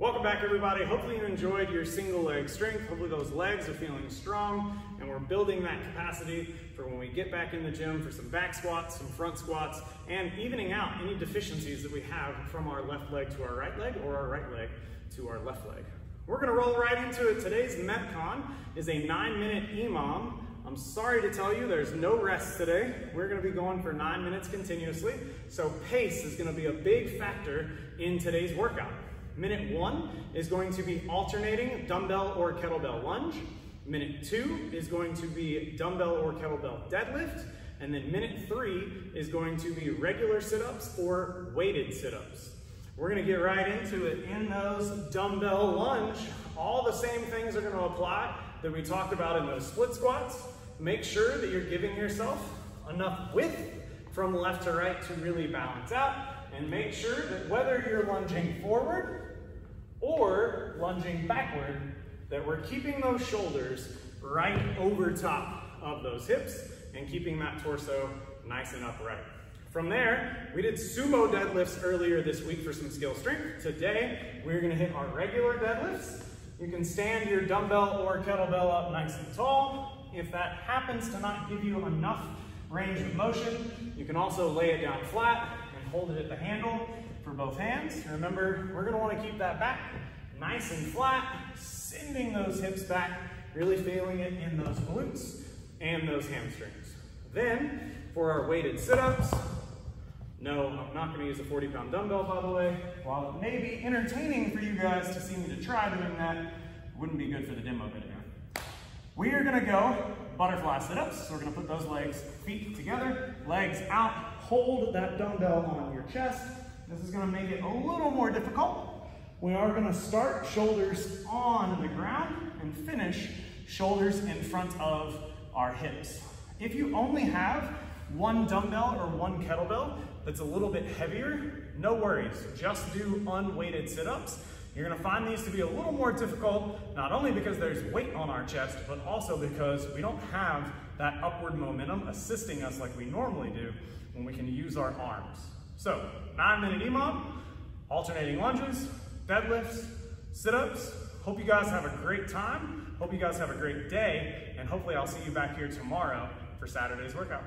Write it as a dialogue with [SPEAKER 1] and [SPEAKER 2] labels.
[SPEAKER 1] Welcome back everybody. Hopefully you enjoyed your single leg strength. Hopefully those legs are feeling strong and we're building that capacity for when we get back in the gym for some back squats, some front squats, and evening out any deficiencies that we have from our left leg to our right leg or our right leg to our left leg. We're gonna roll right into it. Today's Metcon is a nine minute EMOM. I'm sorry to tell you there's no rest today. We're gonna be going for nine minutes continuously. So pace is gonna be a big factor in today's workout. Minute one is going to be alternating dumbbell or kettlebell lunge. Minute two is going to be dumbbell or kettlebell deadlift. And then minute three is going to be regular sit-ups or weighted sit-ups. We're gonna get right into it. In those dumbbell lunge, all the same things are gonna apply that we talked about in those split squats. Make sure that you're giving yourself enough width from left to right to really balance out. And make sure that whether you're lunging forward or lunging backward, that we're keeping those shoulders right over top of those hips and keeping that torso nice and upright. From there, we did sumo deadlifts earlier this week for some skill strength. Today, we're gonna hit our regular deadlifts. You can stand your dumbbell or kettlebell up nice and tall. If that happens to not give you enough range of motion, you can also lay it down flat and hold it at the handle for both hands. Remember, we're gonna wanna keep that back nice and flat, sending those hips back, really feeling it in those glutes and those hamstrings. Then, for our weighted sit-ups, no, I'm not gonna use a 40 pound dumbbell, by the way. While it may be entertaining for you guys to see me to try doing that, wouldn't be good for the demo video. We are gonna go butterfly sit-ups. So we're gonna put those legs, feet together, legs out, hold that dumbbell on your chest, this is gonna make it a little more difficult. We are gonna start shoulders on the ground and finish shoulders in front of our hips. If you only have one dumbbell or one kettlebell that's a little bit heavier, no worries. Just do unweighted sit-ups. You're gonna find these to be a little more difficult, not only because there's weight on our chest, but also because we don't have that upward momentum assisting us like we normally do when we can use our arms. So, nine minute EMOM, alternating lunges, deadlifts, sit-ups. Hope you guys have a great time. Hope you guys have a great day. And hopefully I'll see you back here tomorrow for Saturday's workout.